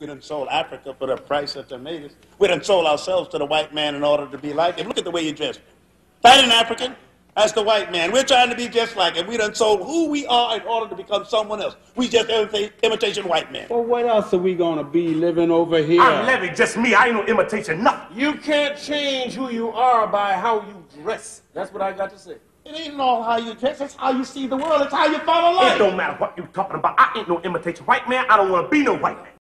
We done sold Africa for the price of tomatoes. We. We done sold ourselves to the white man in order to be like him. Look at the way you dress. That an African? That's the white man. We're trying to be just like him. We done sold who we are in order to become someone else. We just everything imitation white man. Well, what else are we gonna be living over here? I'm living just me. I ain't no imitation, nothing. You can't change who you are by how you dress. That's what I got to say. It ain't all how you dress. It's how you see the world. It's how you follow It don't matter what you're talking about. I ain't no imitation white man. I don't want to be no white man.